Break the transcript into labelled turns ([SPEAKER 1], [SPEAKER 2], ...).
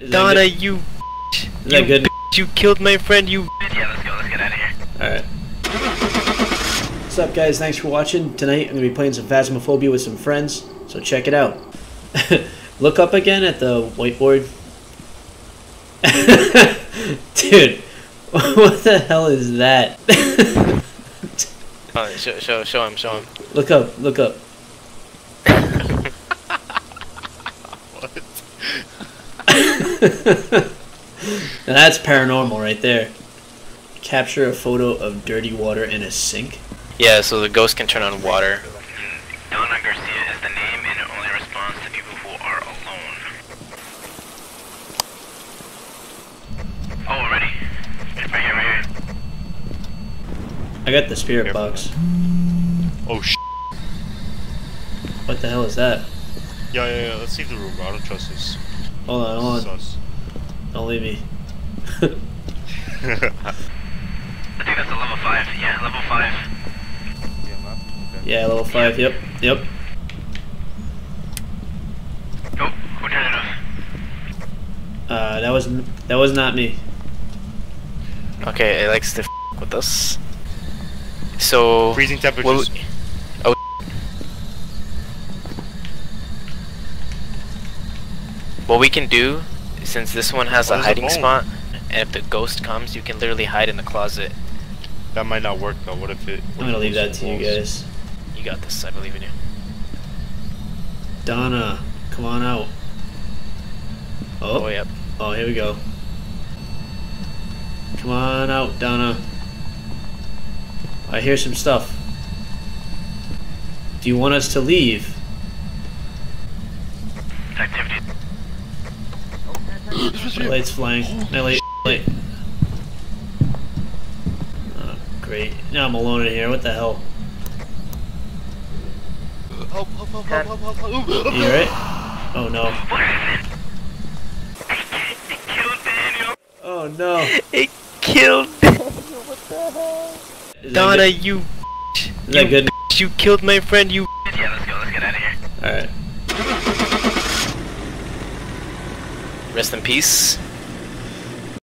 [SPEAKER 1] Is that
[SPEAKER 2] Donna,
[SPEAKER 1] good?
[SPEAKER 2] you.
[SPEAKER 1] Is that
[SPEAKER 2] you
[SPEAKER 1] good?
[SPEAKER 2] bitch, You killed my friend, you. Yeah, let's go. Let's get out of here.
[SPEAKER 1] Alright. What's up, guys? Thanks for watching. Tonight, I'm going to be playing some Phasmophobia with some friends, so check it out. Look up again at the whiteboard. Dude, what the hell is that?
[SPEAKER 2] Oh, show, show, show him, show him.
[SPEAKER 1] look up, look up. now that's paranormal right there. Capture a photo of dirty water in a sink.
[SPEAKER 2] Yeah, so the ghost can turn on water.
[SPEAKER 3] Donna Garcia is the name and it only responds to people who are alone. Oh, ready? Right here, right here.
[SPEAKER 1] I got the spirit
[SPEAKER 4] Careful.
[SPEAKER 1] box.
[SPEAKER 4] Oh sh.
[SPEAKER 1] What the hell is that?
[SPEAKER 4] Yeah, yeah, yeah. Let's leave the room, bro. I don't trust this.
[SPEAKER 1] Hold on, hold on.
[SPEAKER 4] Sus.
[SPEAKER 1] Don't leave me.
[SPEAKER 3] I think that's a level 5. Yeah, level 5.
[SPEAKER 4] yeah. Okay.
[SPEAKER 1] Yeah, level 5, yep, yep.
[SPEAKER 3] Oh, who turned it off?
[SPEAKER 1] Uh, that was that was not me.
[SPEAKER 2] Okay, it likes to f with us. So.
[SPEAKER 4] Freezing temperatures.
[SPEAKER 2] we- oh. What we can do, since this one has
[SPEAKER 4] Oh,
[SPEAKER 2] a
[SPEAKER 4] there's a
[SPEAKER 2] hiding spot, and if the ghost comes, you can literally hide in the closet.
[SPEAKER 4] That might not work though. What if it?
[SPEAKER 1] I'm gonna leave that to you guys.
[SPEAKER 2] You got this, I believe in you.
[SPEAKER 1] Donna, come on out.
[SPEAKER 2] Oh,
[SPEAKER 1] Oh,
[SPEAKER 2] yep.
[SPEAKER 1] oh, here we go. Come on out, Donna. I hear some stuff. Do you want us to leave? My light's flying. My light. light. Oh, great. Now I'm alone in here. What the hell?
[SPEAKER 4] Help! Help! Help! Help! Help! Help! help.
[SPEAKER 1] You alright? Oh no.
[SPEAKER 3] It? It killed Daniel.
[SPEAKER 1] Oh no.
[SPEAKER 2] It killed
[SPEAKER 1] Is that
[SPEAKER 2] Donna,
[SPEAKER 1] good?
[SPEAKER 2] you.
[SPEAKER 1] Is that
[SPEAKER 2] you
[SPEAKER 1] good?
[SPEAKER 2] You killed my friend, you.
[SPEAKER 3] Yeah, let's go. Let's get out of here.
[SPEAKER 1] Alright.
[SPEAKER 2] Rest in peace.